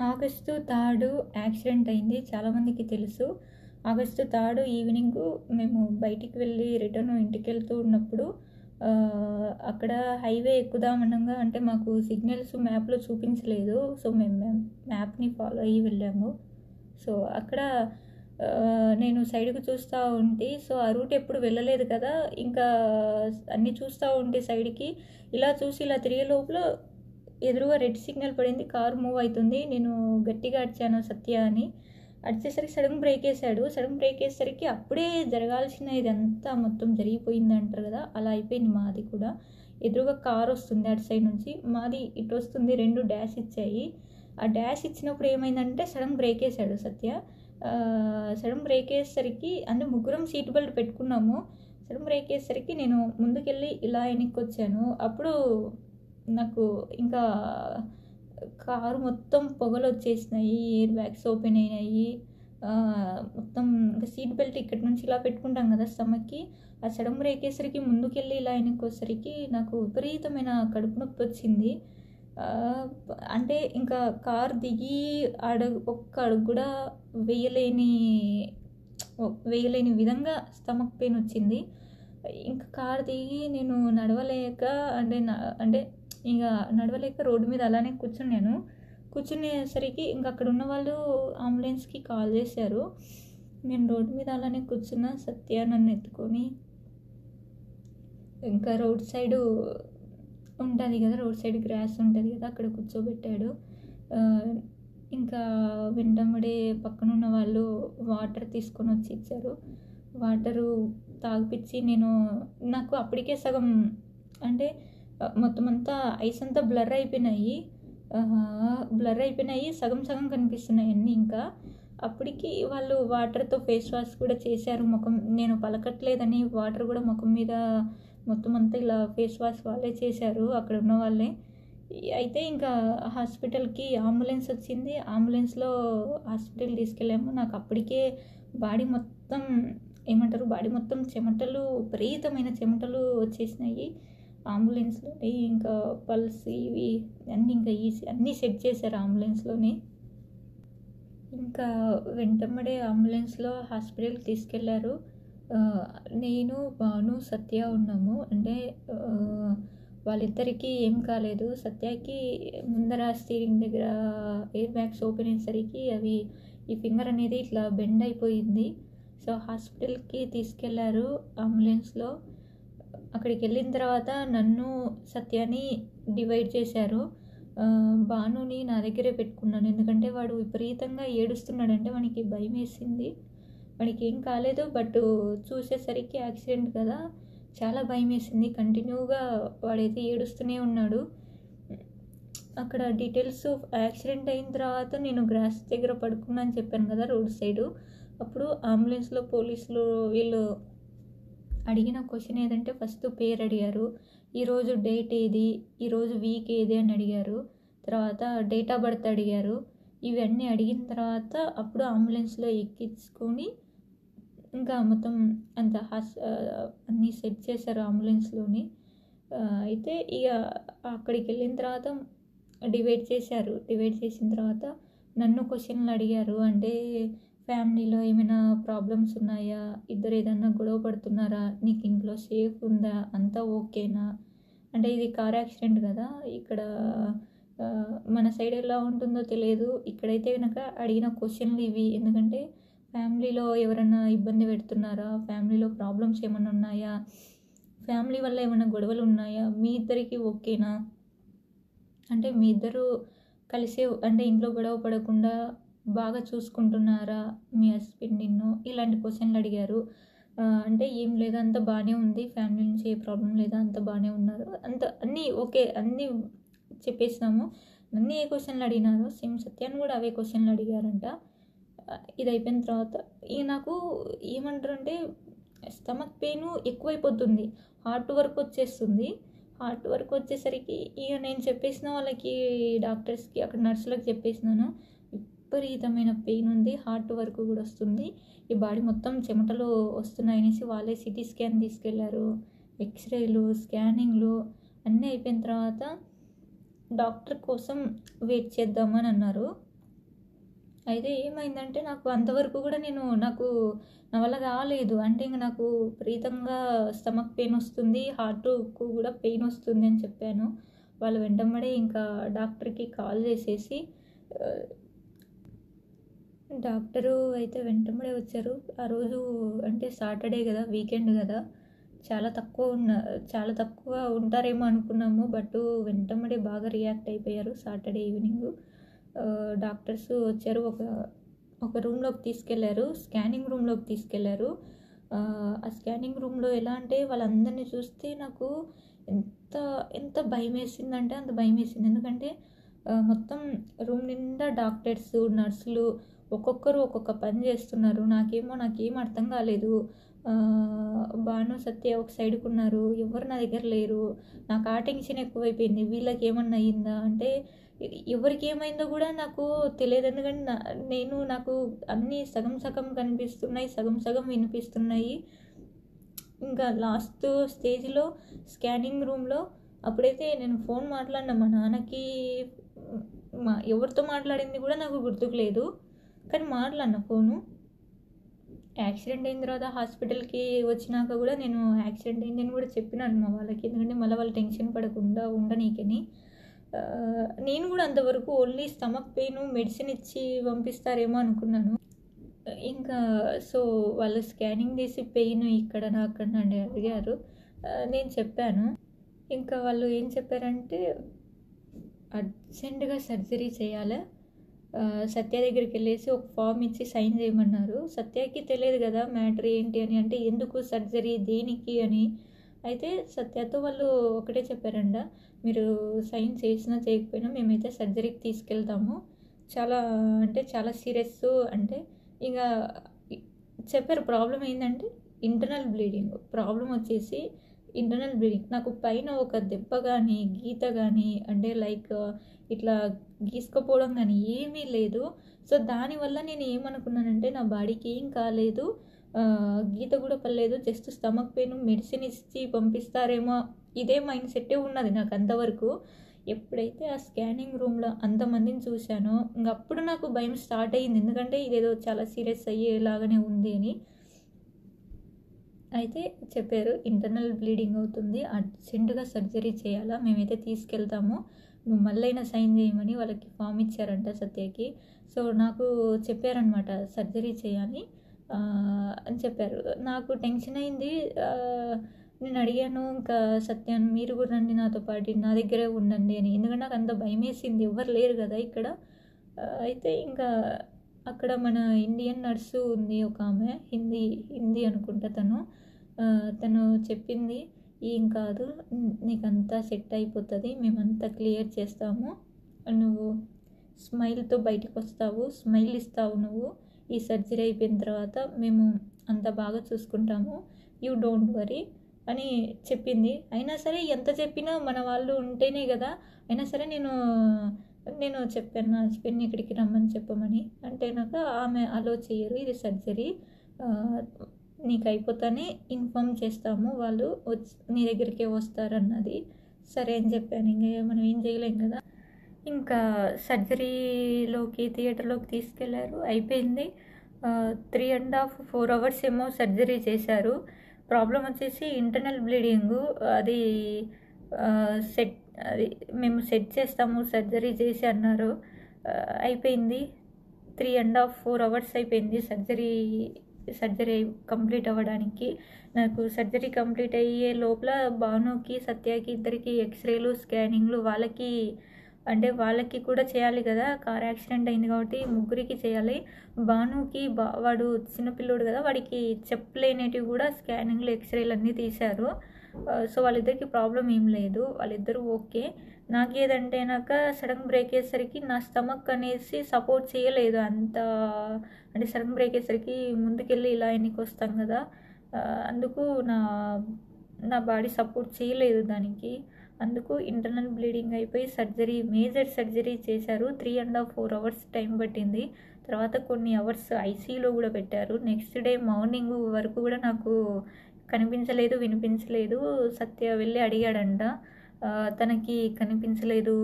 August third accident అయింది చాలామందికి తెలుసు. ఆగస్టు థర్డ్ ఈవినింగ్ మేము బయటికి వెళ్ళి రిటర్న్ ఇంటికి వెళ్తూ ఉన్నప్పుడు అక్కడ హైవే ఎక్కుదామనగా అంటే మాకు సిగ్నల్స్ మ్యాప్లో చూపించలేదు. సో మేము మ్యాప్ని ఫాలో అయ్యి వెళ్ళాము. సో అక్కడ నేను సైడ్కు చూస్తూ ఉంటే సో ఆ రూట్ ఎప్పుడు వెళ్ళలేదు కదా. ఇంకా అన్నీ చూస్తూ ఉంటే సైడ్కి ఇలా చూసి ఇలా తిరిగే లోపల ఎదురుగా రెడ్ సిగ్నల్ పడింది కారు మూవ్ అవుతుంది. నేను గట్టిగా అడిచాను సత్య అని. అడిచేసరికి సడన్ బ్రేక్ వేసాడు సడన్ బ్రేక్ వేసేసరికి అప్పుడే జరగాల్సిన ఇదంతా మొత్తం జరిగిపోయింది అంటారు కదా అలా అయిపోయింది మాది కూడా. ఎదురుగా కార్ వస్తుంది అటు సైడ్ నుంచి. మాది ఇటు వస్తుంది రెండు డ్యాష్ ఇచ్చాయి. ఆ డ్యాష్ ఇచ్చినప్పుడు ఏమైందంటే సడన్ బ్రేక్ వేసాడు సత్య. సడన్ బ్రేక్ వేసేసరికి అంటే ముగ్గురం సీట్ బెల్ట్ పెట్టుకున్నాము. సడన్ బ్రేక్ వేసేసరికి నేను ముందుకెళ్ళి ఇలా వెనక్కి వచ్చాను. అప్పుడు నాకు ఇంకా కారు మొత్తం పొగలు వచ్చేసినాయి ఎయిర్ బ్యాగ్స్ ఓపెన్ అయినాయి. మొత్తం ఇంకా సీట్ బెల్ట్ ఇక్కడ నుంచి ఇలా పెట్టుకుంటాం కదా స్టమక్కి ఆ చడం రేకేసరికి ముందుకెళ్ళి ఇలా వెనక్కి నాకు విపరీతమైన కడుపు నొప్పి వచ్చింది. అంటే ఇంకా కార్ దిగి అడుగు ఒక్క అడుగు కూడా వేయలేని వేయలేని విధంగా స్టమక్ పెయిన్ వచ్చింది. ఇంకా కార్ దిగి నేను నడవలేక అంటే నా- అంటే ఇక నడవలేక రోడ్డు మీద అలానే కూర్చున్నాను కూర్చునేసరికి ఇంకా అక్కడ ఉన్న వాళ్ళు అంబులెన్స్కి కాల్ చేశారు. నేను రోడ్డు మీద అలానే కూర్చున్న సత్య నన్ను ఎత్తుకొని ఇంకా రోడ్ సైడు ఉంటుంది కదా రోడ్ సైడ్ గ్రాస్ ఉంటుంది కదా అక్కడ కూర్చోబెట్టాడు. ఇంకా వెంటబడే పక్కన ఉన్న వాళ్ళు వాటర్ తీసుకొని వచ్చి ఇచ్చారు. వాటరు తాగిపించి నేను నాకు అప్పటికే సగం అంటే మొత్తం అంతా ఐస్ అంతా బ్లర్ అయిపోయినాయి. బ్లర్ అయిపోయినాయి. సగం సగం కనిపిస్తున్నాయి అన్నీ ఇంకా. అప్పటికి వాళ్ళు వాటర్తో ఫేస్ వాష్ కూడా చేశారు ముఖం. నేను పలకట్లేదని వాటర్ కూడా ముఖం మీద మొత్తం అంతా ఇలా ఫేస్ వాష్ వాళ్ళే చేశారు అక్కడ ఉన్న వాళ్ళే. అయితే ఇంకా హాస్పిటల్కి అంబులెన్స్ వచ్చింది. అంబులెన్స్లో హాస్పిటల్ తీసుకెళ్ళాము. నాకు అప్పటికే బాడీ మొత్తం ఏమంటారు? బాడీ మొత్తం చెమటలు విపరీతమైన చెమటలు వచ్చేసినాయి. అంబులెన్స్లో ఇంకా పల్స్ ఇవి అన్నీ ఇంకా ఈసీ అన్నీ సెట్ చేశారు అంబులెన్స్లోని. ఇంకా వెంటబడే అంబులెన్స్లో హాస్పిటల్కి తీసుకెళ్ళారు. నేను భాను సత్య ఉన్నాము. అంటే వాళ్ళిద్దరికీ ఏం కాలేదు. సత్యకి ముందర స్టీరింగ్ దగ్గర ఎయిర్ బ్యాగ్స్ ఓపెన్ అయ్యేసరికి అవి ఈ ఫింగర్ అనేది ఇట్లా బెండ్ అయిపోయింది. సో హాస్పిటల్కి తీసుకెళ్ళారు అంబులెన్స్లో. అక్కడికి వెళ్ళిన తర్వాత నన్ను సత్యాని డివైడ్ చేశారు. భానుని నా దగ్గరే పెట్టుకున్నాను. ఎందుకంటే వాడు విపరీతంగా ఏడుస్తున్నాడంటే వానికి భయం వేసింది వాడికి ఏం కాలేదు. బట్ చూసేసరికి యాక్సిడెంట్ కదా చాలా భయం వేసింది కంటిన్యూగా వాడైతే ఏడుస్తూనే ఉన్నాడు. అక్కడ డీటెయిల్స్ యాక్సిడెంట్ అయిన తర్వాత నేను గ్రాస్ దగ్గర పడుకున్నాను చెప్పాను కదా రోడ్ సైడు. అప్పుడు అంబులెన్స్లో పోలీసులు వీళ్ళు అడిగిన క్వశ్చన్ ఏదంటే ఫస్ట్ పేరు అడిగారు ఈరోజు డేట్ ఏది? ఈరోజు వీక్ ఏది అని అడిగారు. తర్వాత డేట్ ఆఫ్ బర్త్ అడిగారు. ఇవన్నీ అడిగిన తర్వాత అప్పుడు అంబులెన్స్లో ఎక్కించుకొని ఇంకా మొత్తం అంత హాస్ అన్నీ సెట్ చేశారు అంబులెన్స్లోని. అయితే ఇక అక్కడికి వెళ్ళిన తర్వాత డివైడ్ చేశారు. డివైడ్ చేసిన తర్వాత నన్ను క్వశ్చన్లు అడిగారు. అంటే ఫ్యామిలీలో ఏమైనా ప్రాబ్లమ్స్ ఉన్నాయా? ఇద్దరు ఏదన్నా గొడవ పడుతున్నారా? నీకు ఇంట్లో సేఫ్ ఉందా? అంతా ఓకేనా? అంటే ఇది కార్ యాక్సిడెంట్ కదా? ఇక్కడ మన సైడ్ ఎలా ఉంటుందో తెలియదు. ఇక్కడైతే కనుక అడిగిన క్వశ్చన్లు ఇవి. ఎందుకంటే ఫ్యామిలీలో ఎవరైనా ఇబ్బంది పెడుతున్నారా? ఫ్యామిలీలో ప్రాబ్లమ్స్ ఏమైనా ఉన్నాయా? ఫ్యామిలీ వల్ల ఏమైనా గొడవలు ఉన్నాయా? మీ ఇద్దరికి ఓకేనా? అంటే మీ ఇద్దరు కలిసే అంటే ఇంట్లో గొడవ పడకుండా బాగా చూసుకుంటున్నారా మీ హస్బెండ్ నిన్ను? ఇలాంటి క్వశ్చన్లు అడిగారు. అంటే ఏం లేదా అంత బాగానే ఉంది. ఫ్యామిలీ నుంచి ఏ ప్రాబ్లం లేదా అంత బాగానే ఉన్నారు. అంత అన్నీ ఓకే అన్నీ చెప్పేసినాము. నన్ను ఏ క్వశ్చన్లు అడిగినారు సేమ్ సత్యాన్ని కూడా అవే క్వశ్చన్లు అడిగారంట. ఇది అయిపోయిన తర్వాత ఇక నాకు ఏమంటారంటే స్టమక్ పెయిన్ ఎక్కువైపోతుంది. హార్ట్ వర్క్ వచ్చేస్తుంది. హార్ట్ వర్క్ వచ్చేసరికి ఇక నేను చెప్పేసిన వాళ్ళకి డాక్టర్స్కి అక్కడ నర్సులకు చెప్పేసినాను. విపరీతమైన పెయిన్ ఉంది హార్ట్ వర్క్ కూడా వస్తుంది. ఈ బాడీ మొత్తం చెమటలు వస్తున్నాయి అనేసి వాళ్ళే సిటీ స్కాన్ తీసుకెళ్ళారు. ఎక్స్రేలు స్కానింగ్లు అన్నీ అయిపోయిన తర్వాత డాక్టర్ కోసం వెయిట్ చేద్దామని అన్నారు. అయితే ఏమైందంటే నాకు అంతవరకు కూడా నేను నాకు నా వల్ల కాలేదు. అంటే ఇంక నాకు ప్రీతంగా స్టమక్ పెయిన్ వస్తుంది హార్ట్కు కూడా పెయిన్ వస్తుంది అని చెప్పాను. వాళ్ళు వెంటబడే ఇంకా డాక్టర్కి కాల్ చేసేసి డాక్టరు అయితే వెంటనే వచ్చారు. ఆ రోజు అంటే సాటర్డే కదా వీకెండ్ కదా. చాలా తక్కువ ఉన్న చాలా తక్కువ ఉంటారేమో అనుకున్నాము. బట్ వెంటనే బాగా రియాక్ట్ అయిపోయారు సాటర్డే ఈవినింగ్. డాక్టర్స్ వచ్చారు. ఒక ఒక రూమ్లోకి తీసుకెళ్ళారు. స్కానింగ్ రూమ్లోకి తీసుకెళ్ళారు. ఆ స్కానింగ్ రూమ్లో ఎలా అంటే వాళ్ళందరినీ చూస్తే నాకు ఎంత ఎంత భయం వేసిందంటే అంత భయం వేసింది ఎందుకంటే మొత్తం రూమ్ నిండా డాక్టర్స్ నర్సులు ఒక్కొక్కరు ఒక్కొక్క పని చేస్తున్నారు. నాకేమో నాకేం అర్థం కాలేదు. భాను సత్య ఒక సైడ్కు ఉన్నారు. ఎవరు నా దగ్గర లేరు. నాకు ఆ టెన్షన్ ఎక్కువైపోయింది. వీళ్ళకి ఏమన్నా అయ్యిందా అంటే ఎవరికి ఏమైందో కూడా నాకు తెలియదు. ఎందుకంటే నా- నేను నాకు అన్నీ సగం సగం కనిపిస్తున్నాయి సగం సగం వినిపిస్తున్నాయి. ఇంకా లాస్ట్ స్టేజ్లో స్కానింగ్ రూమ్లో అప్పుడైతే నేను ఫోన్ మాట్లాడినా. మా నాన్నకి మా ఎవరితో మాట్లాడింది కూడా నాకు గుర్తుకు లేదు. కానీ మాట్లాడిన ఫోను యాక్సిడెంట్ అయిన తర్వాత హాస్పిటల్కి వచ్చినాక కూడా నేను యాక్సిడెంట్ అయిందని కూడా చెప్పినాను మా వాళ్ళకి. ఎందుకంటే మళ్ళీ వాళ్ళు టెన్షన్ పడకుండా ఉండనీకని. నేను కూడా అంతవరకు ఓన్లీ స్టమక్ పెయిన్ మెడిసిన్ ఇచ్చి పంపిస్తారేమో అనుకున్నాను. ఇంకా సో వాళ్ళు స్కానింగ్ చేసి పెయిన్ ఇక్కడ అక్కడ అని అడిగారు. నేను చెప్పాను. ఇంకా వాళ్ళు ఏం చెప్పారంటే అర్జెంటుగా సర్జరీ చేయాలి? సత్య దగ్గరికి వెళ్ళేసి ఒక ఫామ్ ఇచ్చి సైన్ చేయమన్నారు. సత్యకి తెలియదు కదా మ్యాటర్ ఏంటి అని అంటే ఎందుకు సర్జరీ దేనికి అని. అయితే సత్యతో వాళ్ళు ఒకటే చెప్పారంట మీరు సైన్ చేసినా చేయకపోయినా మేమైతే సర్జరీకి తీసుకెళ్తాము. చాలా అంటే చాలా సీరియస్ అంటే ఇంకా చెప్పారు ప్రాబ్లం ఏంటంటే ఇంటర్నల్ బ్లీడింగ్ ప్రాబ్లం వచ్చేసి ఇంటర్నల్ బ్లీడింగ్ నాకు పైన ఒక దెబ్బ కానీ గీత కానీ అంటే లైక్ ఇట్లా గీసుకపోవడం కానీ ఏమీ లేదు. సో దానివల్ల నేను ఏమనుకున్నానంటే నా బాడీకి ఏం కాలేదు. గీత కూడా పర్లేదు జస్ట్ స్టమక్ పెయిన్ మెడిసిన్ ఇచ్చి పంపిస్తారేమో ఇదే మైండ్ సెట్టే ఉన్నది నాకు అంతవరకు. ఎప్పుడైతే ఆ స్కానింగ్ రూమ్లో అంతమందిని చూశానో ఇంక అప్పుడు నాకు భయం స్టార్ట్ అయ్యింది. ఎందుకంటే ఇదేదో చాలా సీరియస్ అయ్యేలాగానే ఉంది అని. అయితే చెప్పారు ఇంటర్నల్ బ్లీడింగ్ అవుతుంది అర్జెంటుగా సర్జరీ చేయాలా మేమైతే తీసుకెళ్తాము. నువ్వు మళ్ళైనా సైన్ చేయమని వాళ్ళకి ఫామ్ ఇచ్చారంట సత్యకి. సో నాకు చెప్పారనమాట సర్జరీ చేయాలి అని చెప్పారు. నాకు టెన్షన్ అయింది నేను అడిగాను ఇంకా సత్యం మీరు కూడా రండి నాతో పాటు నా దగ్గరే ఉండండి అని. ఎందుకంటే నాకు అంత భయం వేసింది ఎవరు లేరు కదా ఇక్కడ. అయితే ఇంకా అక్కడ మన ఇండియన్ నర్సు ఉంది ఒక ఆమె హిందీ హిందీ అనుకుంటా తను. తను చెప్పింది ఏం కాదు నీకంతా సెట్ అయిపోతుంది మేమంతా క్లియర్ చేస్తాము. నువ్వు స్మైల్తో బయటకు వస్తావు స్మైల్ ఇస్తావు నువ్వు. ఈ సర్జరీ అయిపోయిన తర్వాత మేము అంత బాగా చూసుకుంటాము. యూ డోంట్ వరీ అని చెప్పింది. అయినా సరే ఎంత చెప్పినా మన వాళ్ళు ఉంటేనే కదా. అయినా సరే నేను నేను చెప్పాను నా హస్బెండ్ని ఇక్కడికి రమ్మని చెప్పమని. అంటే నాకు ఆమె అలో చేయరు ఇది సర్జరీ నీకు అయిపోతానే ఇన్ఫామ్ చేస్తాము వాళ్ళు వచ్చి నీ దగ్గరికే వస్తారన్నది. సరే అని చెప్పాను ఇంకా మనం ఏం చేయలేం కదా. ఇంకా సర్జరీలోకి థియేటర్లోకి తీసుకెళ్ళారు అయిపోయింది. Three and half four hours ఏమో సర్జరీ చేశారు. ప్రాబ్లం వచ్చేసి ఇంటర్నల్ బ్లీడింగ్ అది సెట్ అది మేము సెట్ చేస్తాము సర్జరీ చేసి అన్నారు. అయిపోయింది. Three and half four hours అయిపోయింది సర్జరీ సర్జరీ కంప్లీట్ అవ్వడానికి. నాకు సర్జరీ కంప్లీట్ అయ్యే లోపల భానుకి సత్యకి ఇద్దరికి ఎక్స్రేలు స్కానింగ్లు వాళ్ళకి అంటే వాళ్ళకి కూడా చేయాలి కదా. కార్ యాక్సిడెంట్ అయింది కాబట్టి ముగ్గురికి చేయాలి. భానుకి బా వాడు చిన్నపిల్లోడు కదా వాడికి చెప్పలేనిటివి కూడా స్కానింగ్లు ఎక్స్రేలు అన్నీ తీశారు. సో వాళ్ళిద్దరికి ప్రాబ్లం ఏం లేదు. వాళ్ళిద్దరూ ఓకే. నాకేదంటే నాక సడన్ బ్రేక్ వేసరికి నా స్టమక్ అనేసి సపోర్ట్ చేయలేదు అంత. అంటే సడన్ బ్రేక్ వేసరికి ముందుకెళ్ళి ఇలా ఎన్నికి వస్తాం కదా. అందుకు నా నా బాడీ సపోర్ట్ చేయలేదు దానికి. అందుకు ఇంటర్నల్ బ్లీడింగ్ అయిపోయి సర్జరీ మేజర్ సర్జరీ చేశారు. Three and half four hours time పట్టింది. తర్వాత కొన్ని అవర్స్ ఐసీయూలో కూడా పెట్టారు. నెక్స్ట్ డే మార్నింగ్ వరకు కూడా నాకు కనిపించలేదు వినిపించలేదు. సత్య వెళ్ళి అడిగాడంట. తనకి కనిపించలేదు.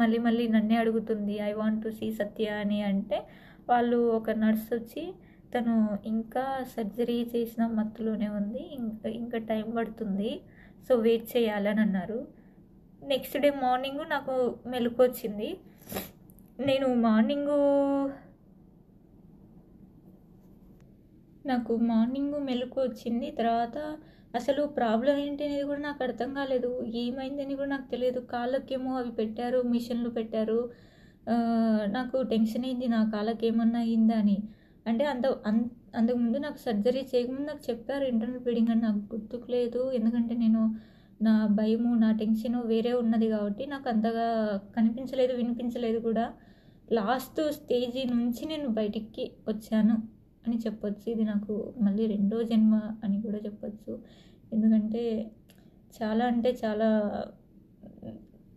మళ్ళీ మళ్ళీ నన్నే అడుగుతుంది. I want to see Satya అని అంటే వాళ్ళు ఒక నర్స్ వచ్చి తను ఇంకా సర్జరీ చేసిన మత్తులోనే ఉంది. ఇంకా ఇంకా టైం పడుతుంది. సో వెయిట్ చేయాలని అన్నారు. నెక్స్ట్ డే మార్నింగ్ నాకు మెలకు వచ్చింది. నేను మార్నింగు నాకు మార్నింగ్ మెలకు వచ్చింది. తర్వాత అసలు ప్రాబ్లం ఏంటి అనేది కూడా నాకు అర్థం కాలేదు. ఏమైందని కూడా నాకు తెలియదు. కాళ్ళకేమో అవి పెట్టారు మిషన్లు పెట్టారు. నాకు టెన్షన్ అయింది. నా కాళ్ళకి ఏమన్నా అయిందా అని. అంటే అంత అంత అంతకుముందు నాకు సర్జరీ చేయకముందు నాకు చెప్పారు. ఇంటర్నల్ బ్లీడింగ్ అని నాకు గుర్తుకు లేదు ఎందుకంటే నేను నా భయము నా టెన్షన్ వేరే ఉన్నది కాబట్టి నాకు అంతగా కనిపించలేదు వినిపించలేదు కూడా. లాస్ట్ స్టేజీ నుంచి నేను బయటికి వచ్చాను. అని చెప్పొచ్చు. ఇది నాకు మళ్ళీ రెండో జన్మ అని కూడా చెప్పొచ్చు. ఎందుకంటే చాలా అంటే చాలా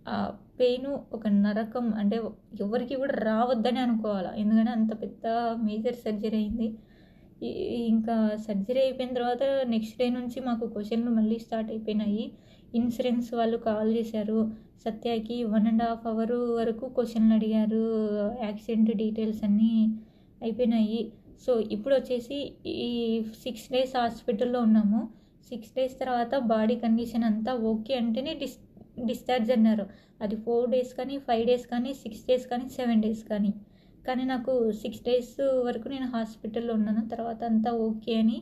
ఆ పెయిన్ ఒక నరకం అంటే ఎవరికి కూడా రావద్దని అనుకోవాలి. ఎందుకంటే అంత పెద్ద మేజర్ సర్జరీ అయింది. ఇంకా సర్జరీ అయిపోయిన తర్వాత నెక్స్ట్ డే నుంచి మాకు క్వశ్చన్లు మళ్ళీ స్టార్ట్ అయిపోయినాయి. ఇన్సూరెన్స్ వాళ్ళు కాల్ చేశారు. సత్యాకి వన్ అండ్ హాఫ్ అవర్ వరకు క్వశ్చన్లు అడిగారు. యాక్సిడెంట్ డీటెయిల్స్ అన్నీ అయిపోయినాయి. సో ఇప్పుడు వచ్చేసి ఈ సిక్స్ డేస్ హాస్పిటల్లో ఉన్నాము. సిక్స్ డేస్ తర్వాత బాడీ కండిషన్ అంతా ఓకే అంటేనే డిస్ డిశ్చార్జ్ అన్నారు. అది ఫోర్ డేస్ కానీ ఫైవ్ డేస్ కానీ సిక్స్ డేస్ కానీ సెవెన్ డేస్ కానీ. కానీ నాకు సిక్స్ డేస్ వరకు నేను హాస్పిటల్లో ఉన్నాను. తర్వాత అంతా ఓకే అని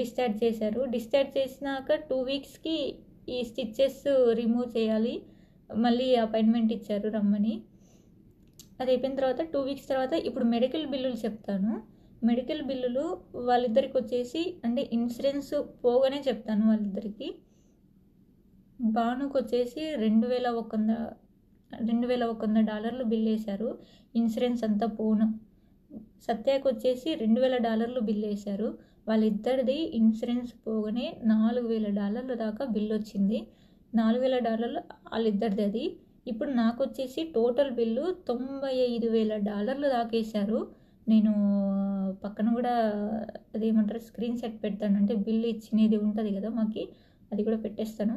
డిశ్చార్జ్ చేశారు. డిశ్చార్జ్ చేసినాక టూ వీక్స్కి ఈ స్టిచ్చెస్ రిమూవ్ చేయాలి. మళ్ళీ అపాయింట్మెంట్ ఇచ్చారు రమ్మని. అది అయిపోయిన తర్వాత టూ వీక్స్ తర్వాత ఇప్పుడు మెడికల్ బిల్లులు చెప్తాను. మెడికల్ బిల్లులు వాళ్ళిద్దరికి వచ్చేసి అంటే ఇన్సూరెన్స్ పోగానే చెప్తాను వాళ్ళిద్దరికి. భానుకు వచ్చేసి రెండు వేల ఒక వంద రెండు వేల ఒక వంద డాలర్లు బిల్ వేశారు. ఇన్సూరెన్స్ అంతా పోను. సత్యాకి వచ్చేసి రెండు వేల డాలర్లు బిల్ వేశారు. వాళ్ళిద్దరిది ఇన్సూరెన్స్ పోగానే నాలుగు వేల డాలర్ల దాకా బిల్ వచ్చింది. నాలుగు వేల డాలర్లు వాళ్ళిద్దరిది అది. ఇప్పుడు నాకు వచ్చేసి టోటల్ బిల్లు తొంభై ఐదు వేల డాలర్లు దాకేశారు నేను పక్కన కూడా అదేమంటారు స్క్రీన్ షాట్ పెడతాను. అంటే బిల్లు ఇచ్చినది ఉంటుంది కదా మాకు అది కూడా పెట్టేస్తాను.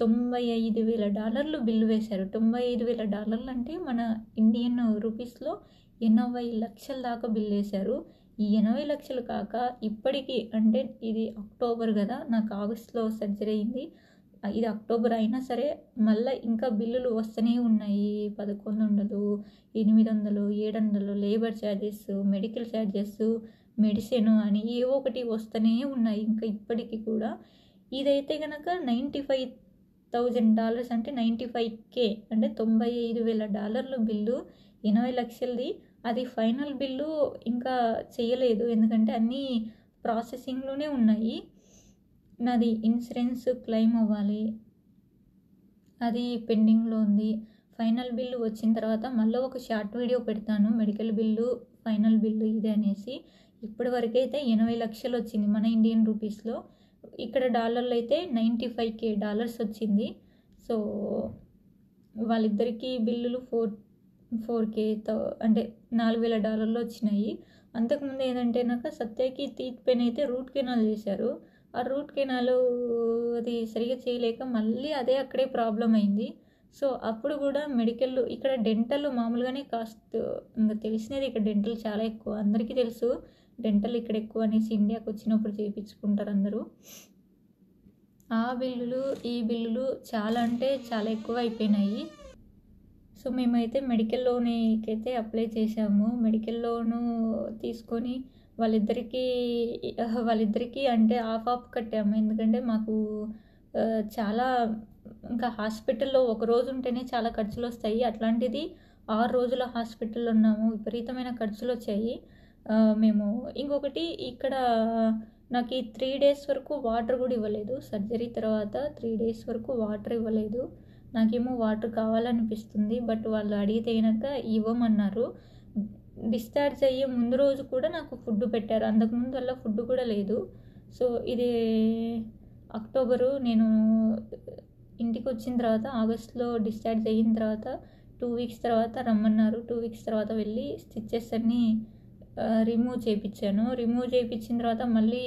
తొంభై ఐదు వేల డాలర్లు బిల్లు వేశారు. తొంభై ఐదు వేల డాలర్లు అంటే మన ఇండియన్ రూపీస్లో ఎనభై లక్షల దాకా బిల్ వేశారు. ఈ ఎనభై లక్షలు కాక ఇప్పటికీ అంటే ఇది అక్టోబర్ కదా నాకు ఆగస్ట్లో సర్జరీ అయింది. ఇది అక్టోబర్ అయినా సరే మళ్ళీ ఇంకా బిల్లులు వస్తూనే ఉన్నాయి. పదకొండు వందలు ఎనిమిది వందలు ఏడు వందలు labour charges medical charges medicine అని ఏవో ఒకటి వస్తూనే ఉన్నాయి. ఇంకా ఇప్పటికీ కూడా ఇదైతే కనుక నైంటీ ఫైవ్ థౌజండ్ డాలర్స్ అంటే నైంటీ ఫైవ్ కే అంటే తొంభై ఐదు వేల డాలర్లు బిల్లు. ఎనభై లక్షలది. అది ఫైనల్ బిల్లు ఇంకా చేయలేదు. ఎందుకంటే అన్నీ ప్రాసెసింగ్లోనే ఉన్నాయి. నాది ఇన్సూరెన్స్ క్లెయిమ్ అవ్వాలి. అది పెండింగ్లో ఉంది. ఫైనల్ బిల్లు వచ్చిన తర్వాత మళ్ళీ ఒక షార్ట్ వీడియో పెడతాను. మెడికల్ బిల్లు ఫైనల్ బిల్లు ఇది అనేసి. ఇప్పటి వరకు అయితే ఎనభై లక్షలు వచ్చింది మన ఇండియన్ రూపీస్లో. ఇక్కడ డాలర్లు అయితే నైంటీ ఫైవ్ కే డాలర్స్ వచ్చింది. సో వాళ్ళిద్దరికీ బిల్లులు ఫోర్ ఫోర్ కే అంటే నాలుగు వేల డాలర్లు వచ్చినాయి. అంతకుముందు ఏంటంటే నాకు సత్యకి తీత్ పెయిన్ అయితే రూట్ కెనాల్ చేశారు. ఆ రూట్ కెనాలు అది సరిగా చేయలేక మళ్ళీ అదే అక్కడే ప్రాబ్లం అయింది. సో అప్పుడు కూడా మెడికల్ ఇక్కడ డెంటల్ మామూలుగానే కాస్ట్ ఇంకా తెలిసినది ఇక్కడ డెంటల్ చాలా ఎక్కువ. అందరికీ తెలుసు డెంటల్ ఇక్కడ ఎక్కువ అనేసి ఇండియాకి వచ్చినప్పుడు చేయించుకుంటారు అందరూ. ఆ బిల్లులు ఈ బిల్లులు చాలా అంటే చాలా ఎక్కువ అయిపోయినాయి. సో మేమైతే మెడికల్ లోన్కైతే అప్లై చేసాము మెడికల్ లోను తీసుకొని వాళ్ళిద్దరికీ వాళ్ళిద్దరికీ అంటే ఆఫ్ ఆఫ్ కట్టాము. ఎందుకంటే మాకు చాలా ఇంకా హాస్పిటల్లో ఒక రోజు ఉంటేనే చాలా ఖర్చులు వస్తాయి. అట్లాంటిది ఆరు రోజుల హాస్పిటల్లో ఉన్నాము. విపరీతమైన ఖర్చులు వచ్చాయి. మేము ఇంకొకటి ఇక్కడ నాకు ఈ త్రీ డేస్ వరకు వాటర్ కూడా ఇవ్వలేదు. సర్జరీ తర్వాత త్రీ డేస్ వరకు వాటర్ ఇవ్వలేదు. నాకేమో వాటర్ కావాలనిపిస్తుంది. బట్ వాళ్ళు అడిగితే కనుక ఇవ్వమన్నారు. డిశ్చార్జ్ అయ్యే ముందు రోజు కూడా నాకు ఫుడ్ పెట్టారు. అంతకుముందు వల్ల ఫుడ్ కూడా లేదు. సో ఇది అక్టోబరు నేను ఇంటికి వచ్చిన తర్వాత ఆగస్ట్లో డిశ్చార్జ్ అయిన తర్వాత టూ వీక్స్ తర్వాత రమ్మన్నారు. టూ వీక్స్ తర్వాత వెళ్ళి స్టిచ్చెస్ అన్నీ రిమూవ్ చేయించాను. రిమూవ్ చేయించిన తర్వాత మళ్ళీ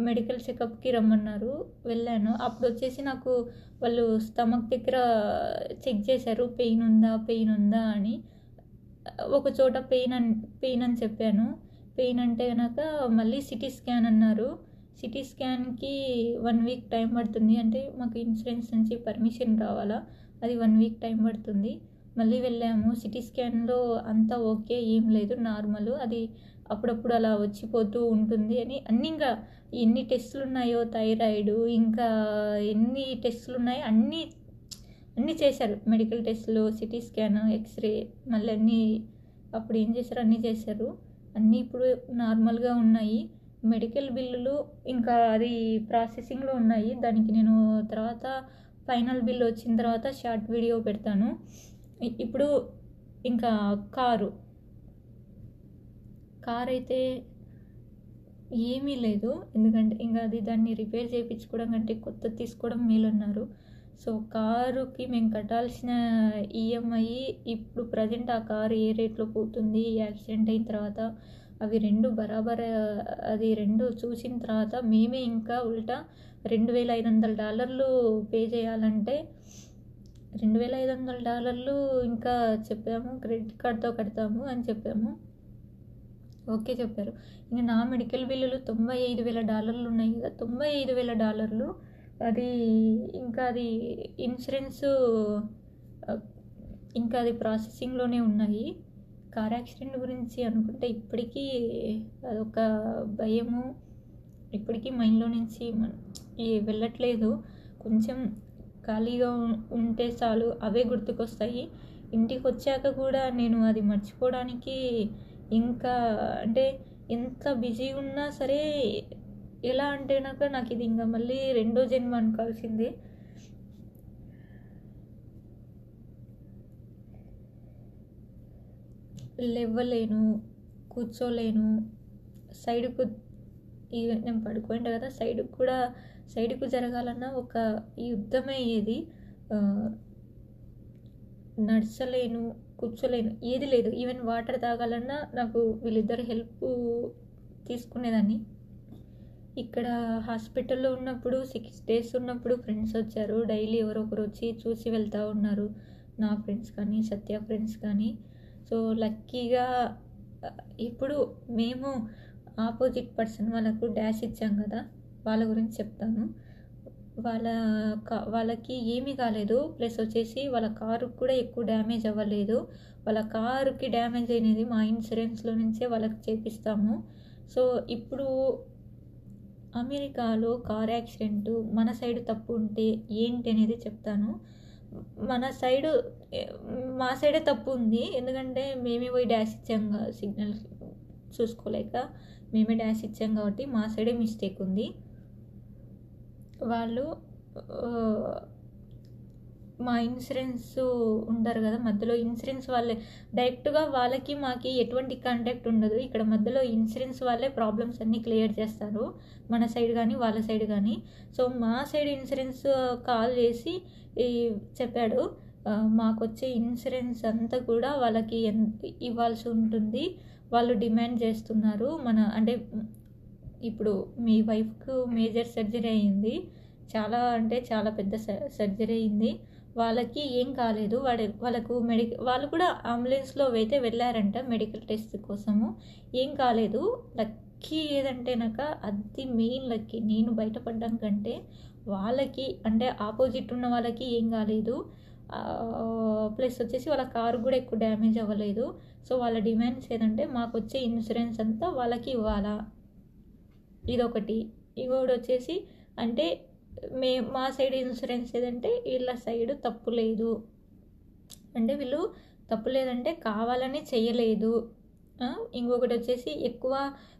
మెడికల్ చెకప్కి రమ్మన్నారు. వెళ్ళాను. అప్పుడు వచ్చేసి నాకు వాళ్ళు స్టమక్ దగ్గర చెక్ చేశారు. పెయిన్ ఉందా పెయిన్ ఉందా అని. ఒక చోట పెయిన్ అని పెయిన్ అని చెప్పాను. పెయిన్ అంటే కనుక మళ్ళీ సిటీ స్కాన్ అన్నారు. సిటీ స్కాన్కి వన్ వీక్ టైం పడుతుంది. అంటే మాకు ఇన్సూరెన్స్ నుంచి పర్మిషన్ రావాలా? అది వన్ వీక్ టైం పడుతుంది. మళ్ళీ వెళ్ళాము. సిటీ స్కాన్లో అంతా ఓకే ఏం లేదు నార్మల్. అది అప్పుడప్పుడు అలా వచ్చిపోతూ ఉంటుంది అని. అన్ని ఇంకా ఎన్ని టెస్టులు ఉన్నాయో థైరాయిడ్ ఇంకా ఎన్ని టెస్టులు ఉన్నాయో అన్నీ అన్నీ చేశారు. మెడికల్ టెస్టులు సిటీ స్కాన్ ఎక్స్రే మళ్ళీ అన్నీ అప్పుడు ఏం చేశారు? అన్నీ చేశారు. అన్నీ ఇప్పుడు నార్మల్గా ఉన్నాయి. మెడికల్ బిల్లులు ఇంకా అది ప్రాసెసింగ్లో ఉన్నాయి. దానికి నేను తర్వాత ఫైనల్ బిల్ వచ్చిన తర్వాత షార్ట్ వీడియో పెడతాను. ఇప్పుడు ఇంకా కారు. కార్ అయితే ఏమీ లేదు. ఎందుకంటే ఇంకా అది దాన్ని రిపేర్ చేయించుకోవడం కంటే కొత్త తీసుకోవడం మేలు అన్నారు సో కారుకి మేము కట్టాల్సిన ఈఎంఐ ఇప్పుడు ప్రజెంట్ ఆ కారు ఏ రేట్లో పోతుంది యాక్సిడెంట్ అయిన తర్వాత అవి రెండు బరాబర్ అది రెండు చూసిన తర్వాత మేమే ఇంకా ఉల్టా రెండు వేల ఐదు వందల డాలర్లు పే చేయాలంటే రెండు వేల ఐదు వందల డాలర్లు ఇంకా చెప్పాము క్రెడిట్ కార్డ్తో కడతాము అని చెప్పాము. ఓకే చెప్పారు. ఇంకా నా మెడికల్ బిల్లులు తొంభై ఐదు వేల డాలర్లు ఉన్నాయి కదా తొంభై ఐదు వేల డాలర్లు అది ఇంకా అది ఇన్సూరెన్స్ ఇంకా అది ప్రాసెసింగ్లోనే ఉన్నాయి. కార్ యాక్సిడెంట్ గురించి అనుకుంటే ఇప్పటికీ అదొక భయము. ఇప్పటికీ మైండ్లో నుంచి వెళ్ళట్లేదు. కొంచెం ఖాళీగా ఉంటే చాలు అవే గుర్తుకొస్తాయి. ఇంటికి వచ్చాక కూడా నేను అది మర్చిపోవడానికి ఇంకా అంటే ఎంత బిజీ ఉన్నా సరే ఎలా అంటే నాకు నాకు ఇది ఇంకా మళ్ళీ రెండో జన్మ అనుకోవాల్సిందే. లేవలేను కూర్చోలేను సైడ్కు ఈ నేను పడుకుంటా కదా సైడ్కు కూడా సైడ్కు జరగాలన్నా ఒక యుద్ధమే అయ్యేది నడచలేను కూర్చోలేను ఏది లేదు. ఈవెన్ వాటర్ తాగాలన్నా నాకు వీళ్ళిద్దరు హెల్ప్ తీసుకునేదాన్ని. ఇక్కడ హాస్పిటల్లో ఉన్నప్పుడు సిక్స్ డేస్ ఉన్నప్పుడు ఫ్రెండ్స్ వచ్చారు. డైలీ ఎవరో ఒకరు వచ్చి చూసి వెళ్తూ ఉన్నారు. నా ఫ్రెండ్స్ కానీ సత్య ఫ్రెండ్స్ కానీ. సో లక్కీగా ఇప్పుడు మేము ఆపోజిట్ పర్సన్ వాళ్ళకు డాష్ ఇచ్చాం కదా వాళ్ళ గురించి చెప్తాను. వాళ్ళ కా- వాళ్ళకి ఏమీ కాలేదు. ప్లస్ వచ్చేసి వాళ్ళ కారు కూడా ఎక్కువ డ్యామేజ్ అవ్వలేదు. వాళ్ళ కారుకి డ్యామేజ్ అయినది మా ఇన్సూరెన్స్లో నుంచే వాళ్ళకి చేపిస్తాము. సో ఇప్పుడు అమెరికాలో కార్ యాక్సిడెంట్ మన సైడ్ తప్పు ఉంటే ఏంటి అనేది చెప్తాను. మన సైడు మా సైడే తప్పు ఉంది. ఎందుకంటే మేమే పోయి డాష్ ఇచ్చాం సిగ్నల్ చూసుకోలేక మేమే డాష్ ఇచ్చాం కాబట్టి మా సైడే మిస్టేక్ ఉంది. వాళ్ళు మా ఇన్సూరెన్స్ ఉండరు కదా. మధ్యలో ఇన్సూరెన్స్ వాళ్ళే డైరెక్ట్గా వాళ్ళకి మాకి ఎటువంటి కాంటాక్ట్ ఉండదు. ఇక్కడ మధ్యలో ఇన్సూరెన్స్ వాళ్ళే ప్రాబ్లమ్స్ అన్నీ క్లియర్ చేస్తారు. మన సైడ్ కానీ వాళ్ళ సైడ్ కానీ. సో మా సైడ్ ఇన్సూరెన్స్ కాల్ చేసి చెప్పాడు మాకు వచ్చే ఇన్సూరెన్స్ అంతా కూడా వాళ్ళకి ఎంత ఇవ్వాల్సి ఉంటుంది. వాళ్ళు డిమాండ్ చేస్తున్నారు. మన అంటే ఇప్పుడు మీ వైఫ్కు మేజర్ సర్జరీ అయింది. చాలా అంటే చాలా పెద్ద సర్జరీ అయింది. వాళ్ళకి ఏం కాలేదు. వాడు వాళ్ళకు మెడిక వాళ్ళు కూడా అంబులెన్స్లో అయితే వెళ్ళారంట మెడికల్ టెస్ట్ కోసము. ఏం కాలేదు. లక్కీ ఏదంటేనాక అది మెయిన్ లక్కీ. నేను బయటపడ్డం కంటే వాళ్ళకి అంటే ఆపోజిట్ ఉన్న వాళ్ళకి ఏం కాలేదు. ప్లస్ వచ్చేసి వాళ్ళ కారు కూడా ఎక్కువ డ్యామేజ్ అవ్వలేదు. సో వాళ్ళ డిమాండ్స్ ఏదంటే మాకు వచ్చే ఇన్సూరెన్స్ అంతా వాళ్ళకి ఇవ్వాలా. ఇదొకటి. ఇంకోటి వచ్చేసి అంటే మే మా సైడ్ ఇన్సూరెన్స్ ఏదంటే వీళ్ళ సైడ్ తప్పు లేదు. అంటే వీళ్ళు తప్పు లేదంటే కావాలని చేయలేదు ఇంకొకటి వచ్చేసి ఎక్కువ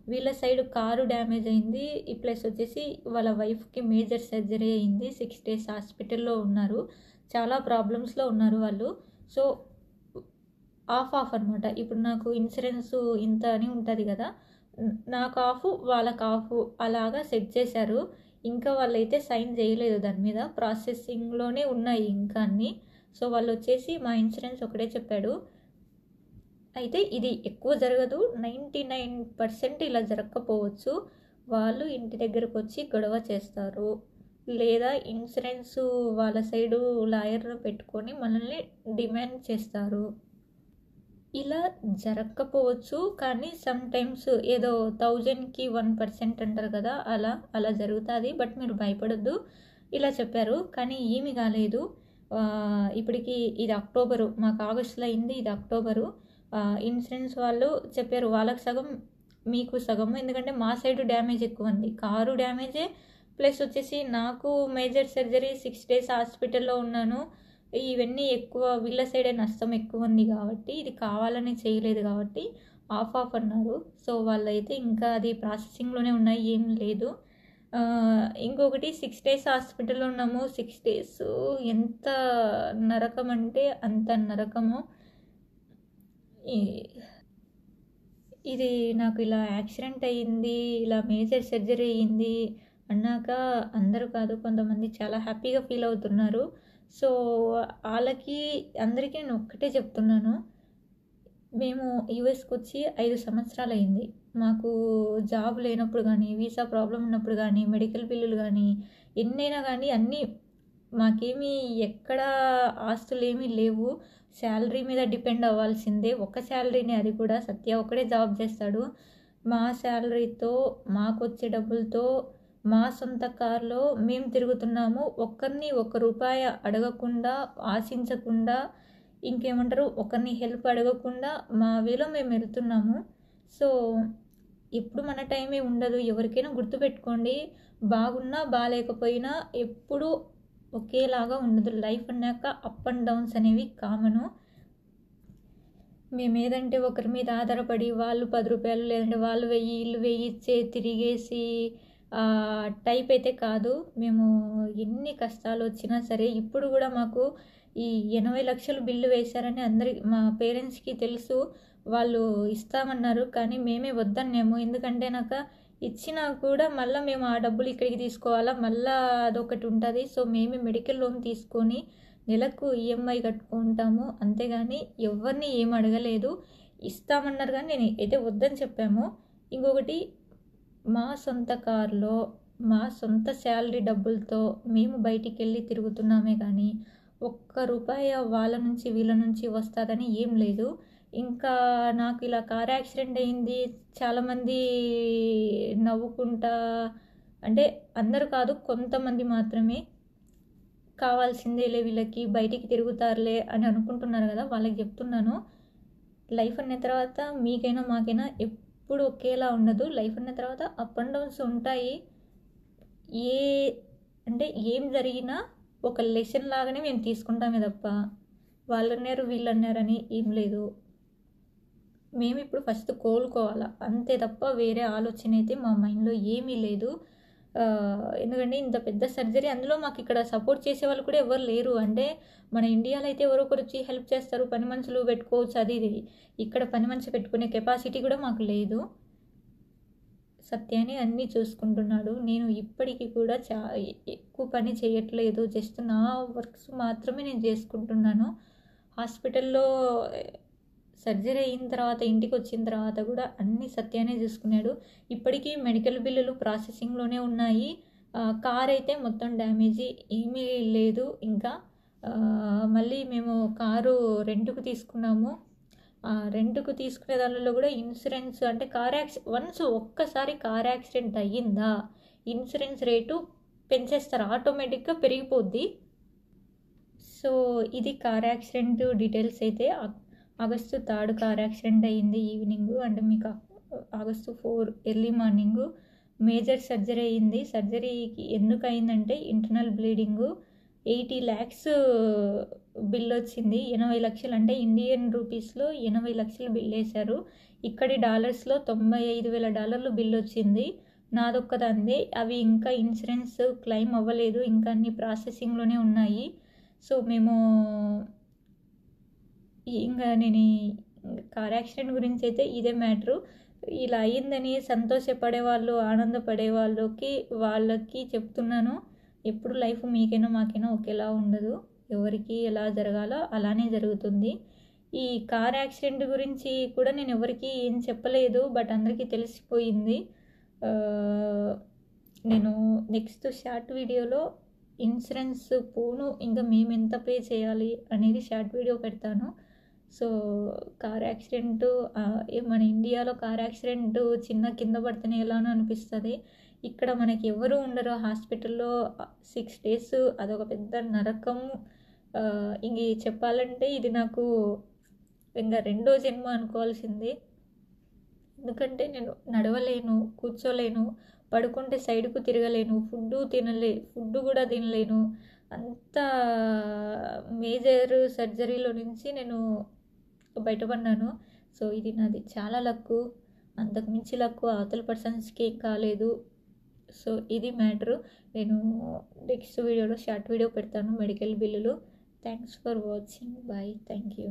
వీళ్ళ సైడ్ కారు డ్యామేజ్ అయింది. ఈ ప్లస్ వచ్చేసి వాళ్ళ వైఫ్కి మేజర్ సర్జరీ అయింది. సిక్స్ డేస్ హాస్పిటల్లో ఉన్నారు. చాలా ప్రాబ్లమ్స్లో ఉన్నారు వాళ్ళు. సో ఆఫ్ ఆఫ్ అనమాట ఇప్పుడు నాకు ఇన్సూరెన్స్ ఇంత అని ఉంటుంది కదా. నాకు ఆఫ్ వాళ్ళకి ఆఫ్ అలాగా సెట్ చేశారు. ఇంకా వాళ్ళైతే సైన్ చేయలేదు దాని మీద. ప్రాసెసింగ్లోనే ఉన్నాయి ఇంకా అన్నీ. సో వాళ్ళు వచ్చేసి మా ఇన్సూరెన్స్ ఒకటే చెప్పాడు. అయితే ఇది ఎక్కువ జరగదు. నైంటీ నైన్ పర్సెంట్ ఇలా జరగకపోవచ్చు. వాళ్ళు ఇంటి దగ్గరకు వచ్చి గొడవ చేస్తారు. లేదా ఇన్సూరెన్స్ వాళ్ళ సైడు లాయర్ను పెట్టుకొని మనల్ని డిమాండ్ చేస్తారు. ఇలా జరగకపోవచ్చు కానీ సమ్ టైమ్స్ ఏదో థౌజండ్కి వన్ పర్సెంట్ అంటారు కదా అలా అలా జరుగుతుంది బట్ మీరు భయపడొద్దు. ఇలా చెప్పారు కానీ ఏమీ కాలేదు. ఇప్పటికి ఇది అక్టోబరు మాకు ఆగస్టులో అయింది ఇది అక్టోబరు. ఇన్సూరెన్స్ వాళ్ళు చెప్పారు వాళ్ళకి సగం మీకు సగం ఎందుకంటే మా సైడ్ డ్యామేజ్ ఎక్కువ ఉంది కారు డ్యామేజే ప్లస్ వచ్చేసి నాకు మేజర్ సర్జరీ సిక్స్ డేస్ హాస్పిటల్లో ఉన్నాను. ఇవన్నీ ఎక్కువ వీళ్ళ సైడే నష్టం ఎక్కువ ఉంది కాబట్టి ఇది కావాలని చేయలేదు కాబట్టి ఆఫ్ ఆఫ్ అన్నారు. సో వాళ్ళైతే ఇంకా అది ప్రాసెసింగ్లోనే ఉన్నాయి ఏం లేదు. ఇంకొకటి సిక్స్ డేస్ హాస్పిటల్లో ఉన్నాము. సిక్స్ డేస్ ఎంత నరకం అంటే అంత నరకము. ఇది నాకు ఇలా యాక్సిడెంట్ అయ్యింది ఇలా మేజర్ సర్జరీ అయ్యింది అన్నాక అందరూ కాదు కొంతమంది చాలా హ్యాపీగా ఫీల్ అవుతున్నారు. సో వాళ్ళకి అందరికీ నేను ఒక్కటే చెప్తున్నాను. మేము యుఎస్కి వచ్చి ఐదు సంవత్సరాలు అయింది మాకు జాబ్ లేనప్పుడు కానీ వీసా ప్రాబ్లం ఉన్నప్పుడు కానీ మెడికల్ బిల్లులు కానీ ఎన్నైనా కానీ అన్నీ మాకేమీ ఎక్కడ ఆస్తులు ఏమీ లేవు. శాలరీ మీద డిపెండ్ అవ్వాల్సిందే. ఒక శాలరీనే అది కూడా. సత్య ఒకడే జాబ్ చేస్తాడు. మా శాలరీతో మాకు వచ్చే డబ్బులతో మా సొంత కార్లో మేము తిరుగుతున్నాము. ఒక్కరిని ఒక్క రూపాయి అడగకుండా ఆశించకుండా ఇంకేమంటారు ఒకరిని హెల్ప్ అడగకుండా మా వేలో మేము వెళ్తున్నాము. సో ఎప్పుడు మన టైమే ఉండదు. ఎవరికైనా గుర్తుపెట్టుకోండి. బాగున్నా బాగాలేకపోయినా ఎప్పుడు ఒకేలాగా ఉండదు. లైఫ్ అన్నాక అప్ అండ్ డౌన్స్ అనేవి కామను. మేము ఏదంటే ఒకరి మీద ఆధారపడి వాళ్ళు పది రూపాయలు లేదంటే వాళ్ళు వెయ్యి ఇల్లు వెయ్యి ఇచ్చే తిరిగేసి టైప్ అయితే కాదు. మేము ఎన్ని కష్టాలు వచ్చినా సరే ఇప్పుడు కూడా మాకు ఈ ఎనభై లక్షలు బిల్లు వేశారని అందరి మా పేరెంట్స్కి తెలుసు. వాళ్ళు ఇస్తామన్నారు కానీ మేమే వద్దన్నాము. ఎందుకంటే నాకు ఇచ్చినా కూడా మళ్ళీ మేము ఆ డబ్బులు ఇక్కడికి తీసుకోవాలా? మళ్ళీ అదొకటి ఉంటుంది. సో మేమే మెడికల్ లోన్ తీసుకొని నెలకు ఈఎంఐ కట్టుకుంటాము. అంతేగాని ఎవరిని ఏం అడగలేదు. ఇస్తామన్నారు కానీ నేను అయితే వద్దని చెప్పాము. ఇంకొకటి మా సొంత కారులో మా సొంత శాలరీ డబ్బులతో మేము బయటికి వెళ్ళి తిరుగుతున్నామే కానీ ఒక్క రూపాయి వాళ్ళ నుంచి వీళ్ళ నుంచి వస్తుందని ఏం లేదు. ఇంకా నాకు ఇలా కార్ యాక్సిడెంట్ అయింది చాలామంది నవ్వుకుంటా అంటే అందరు కాదు కొంతమంది మాత్రమే కావాల్సిందేలే వీళ్ళకి బయటికి తిరుగుతారులే అని అనుకుంటున్నారు కదా వాళ్ళకి చెప్తున్నాను. లైఫ్ అనే తర్వాత మీకైనా మాకైనా ఎప్పుడు ఒకేలా ఉండదు. లైఫ్ ఉన్న తర్వాత అప్ అండ్ డౌన్స్ ఉంటాయి. ఏ అంటే ఏం జరిగినా ఒక లెసన్ లాగానే మేము తీసుకుంటామే తప్ప వాళ్ళు అన్నారు వీళ్ళు అన్నారని ఏం లేదు. మేము ఇప్పుడు ఫస్ట్ కోలుకోవాలా. అంతే తప్ప వేరే ఆలోచన అయితే మా మైండ్లో ఏమీ లేదు. ఎందుకంటే ఇంత పెద్ద సర్జరీ అందులో మాకు ఇక్కడ సపోర్ట్ చేసే వాళ్ళు కూడా ఎవరు లేరు. అంటే మన ఇండియాలో అయితే ఎవరో ఒకరు వచ్చి హెల్ప్ చేస్తారు పని మనుషులు పెట్టుకోవచ్చు అది ఇది. ఇక్కడ పని మనిషి పెట్టుకునే కెపాసిటీ కూడా మాకు లేదు. సత్యాన్ని అన్నీ చూసుకుంటున్నాడు. నేను ఇప్పటికీ కూడా చా ఎక్కువ పని చేయట్లేదు. జస్ట్ నా వర్క్స్ మాత్రమే నేను చేసుకుంటున్నాను. హాస్పిటల్లో సర్జరీ అయిన తర్వాత ఇంటికి వచ్చిన తర్వాత కూడా అన్ని సత్యానే చూసుకున్నాడు. ఇప్పటికీ మెడికల్ బిల్లులు ప్రాసెసింగ్లోనే ఉన్నాయి. కార్ అయితే మొత్తం డ్యామేజీ ఏమీ లేదు. ఇంకా మళ్ళీ మేము కారు రెంట్కు తీసుకున్నాము. రెంట్కు తీసుకునే దానిలో కూడా ఇన్సూరెన్స్ అంటే కార్ యాక్సి వన్స్ ఒక్కసారి కార్ యాక్సిడెంట్ అయ్యిందా ఇన్సూరెన్స్ రేటు పెంచేస్తారు? ఆటోమేటిక్గా పెరిగిపోద్ది. సో ఇది కార్ యాక్సిడెంట్ డీటెయిల్స్ అయితే ఆగస్టు థర్డ్ కార్ యాక్సిడెంట్ అయ్యింది ఈవినింగ్. అంటే మీకు August four early morning major surgery అయ్యింది. సర్జరీకి ఎందుకు అయిందంటే internal bleeding. Eighty lakhs bill వచ్చింది. ఎనభై లక్షలు అంటే ఇండియన్ రూపీస్లో ఎనభై లక్షలు బిల్ వేశారు. ఇక్కడి డాలర్స్లో తొంభై ఐదు వేల డాలర్లు బిల్ వచ్చింది. నాదొక్కదంది అవి ఇంకా ఇన్సూరెన్స్ క్లెయిమ్ అవ్వలేదు. ఇంకా అన్ని ప్రాసెసింగ్లోనే ఉన్నాయి. సో మేము ఇంకా నేను కార్ యాక్సిడెంట్ గురించి అయితే ఇదే మ్యాటరు. ఇలా అయ్యిందని సంతోషపడే వాళ్ళు ఆనందపడే వాళ్ళకి వాళ్ళకి చెప్తున్నాను. ఎప్పుడు లైఫ్ మీకైనా మాకైనా ఒకేలా ఉండదు. ఎవరికి ఎలా జరగాలో అలానే జరుగుతుంది. ఈ కార్ యాక్సిడెంట్ గురించి కూడా నేను ఎవరికి ఏం చెప్పలేదు బట్ అందరికీ తెలిసిపోయింది. నేను నెక్స్ట్ షార్ట్ వీడియోలో ఇన్సూరెన్స్ పోను ఇంకా మేము ఎంత పే చేయాలి అనేది షార్ట్ వీడియో పెడతాను. సో కార్ యాక్సిడెంట్ మన ఇండియాలో కార్ యాక్సిడెంట్ చిన్న కింద పడితేనే ఎలానో అనిపిస్తుంది. ఇక్కడ మనకి ఎవరు ఉండరు. హాస్పిటల్లో సిక్స్ డేస్ అదొక పెద్ద నరకం. ఇంక చెప్పాలంటే ఇది నాకు ఇంకా రెండో జన్మ అనుకోవాల్సింది. ఎందుకంటే నేను నడవలేను కూర్చోలేను పడుకుంటే సైడ్కు తిరగలేను ఫుడ్ తినలే ఫుడ్ కూడా తినలేను. అంత మేజర్ సర్జరీలో నుంచి నేను బయటపడినాను సో ఇది నాది. చాలా లక్కు. అంతకు మించి లక్కు. అవతల పర్సన్స్కి కాలేదు. సో ఇది మ్యాటరు. నేను నెక్స్ట్ వీడియోలో షార్ట్ వీడియో పెడతాను. మెడికల్ బిల్లులు. Thanks for watching. Bye. Thank you.